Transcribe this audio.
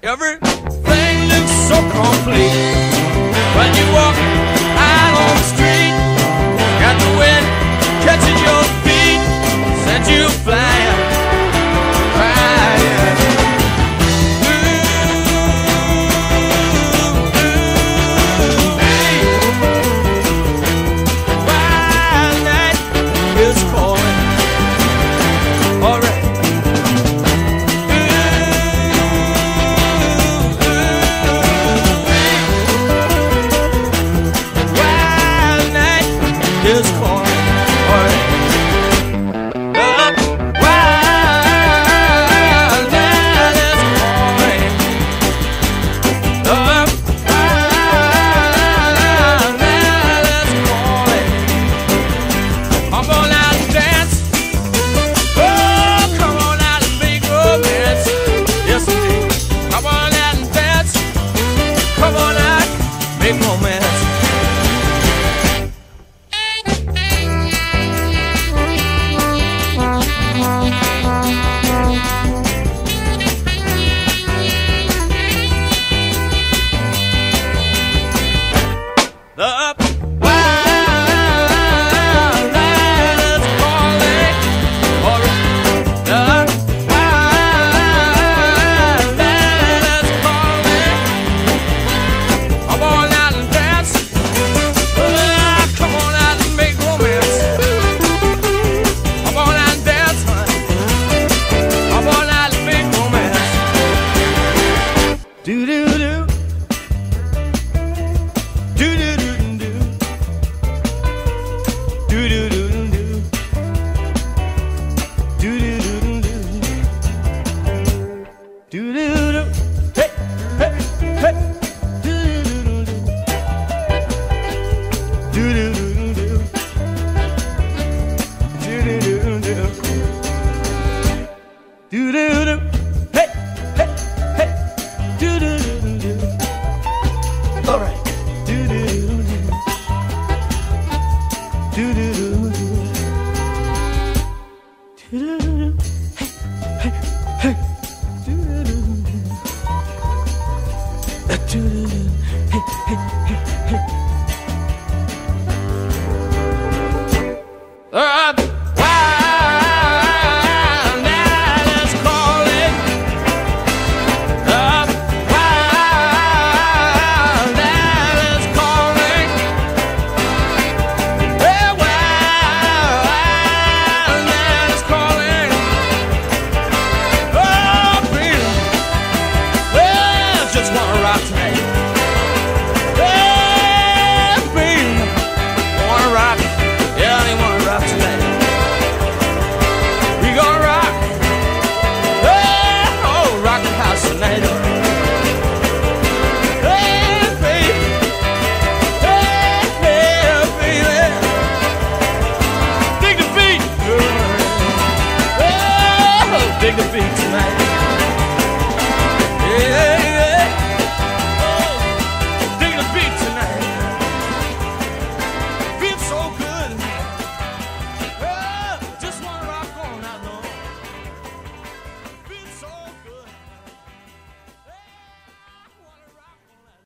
Everything looks so complete. When you big man. Do-do-do-do.